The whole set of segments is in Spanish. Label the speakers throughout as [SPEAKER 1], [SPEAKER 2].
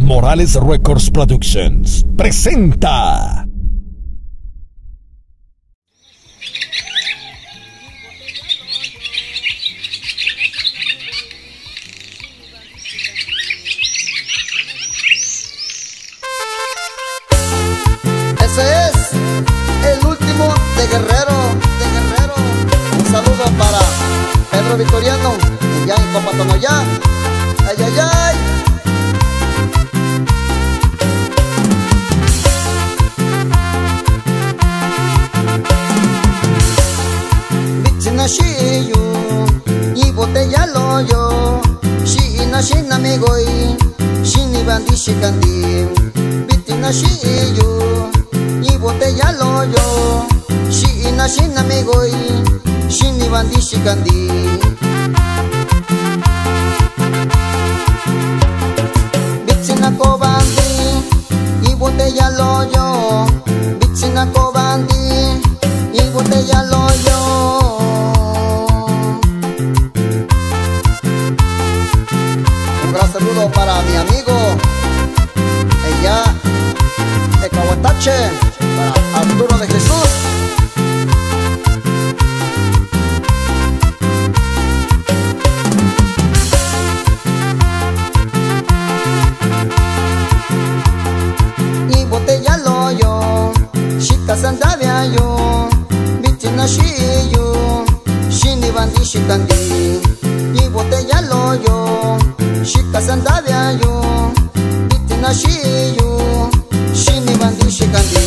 [SPEAKER 1] Morales Records Productions presenta.
[SPEAKER 2] Ese es el último de Guerrero, de Guerrero. Un saludo para Pedro Victoriano allá en Copatonoyá. Ay, ay, ay. Bichina shiyu, y botella loyo. Shina shina me goy, shini bandi shikandi. Bichina y botella loyo. Shina shina me goy, bandi shikandi. Botella loyo. Bichina kobandi, y botella loyo. Un gran saludo para mi amigo ella de Cahuatache, bitina shiyo, shini bandi shikandi. Y botella loyo, shika sandavia yo, bitina shiyo, shini bandi shikandi.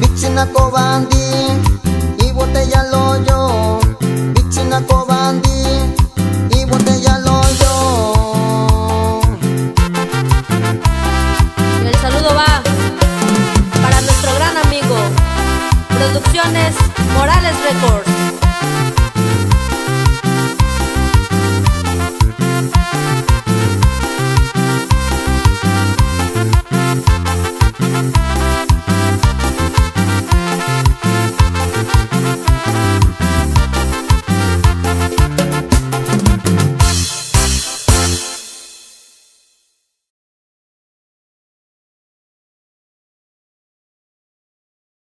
[SPEAKER 2] Bichina kobandi, y
[SPEAKER 3] Morales Records.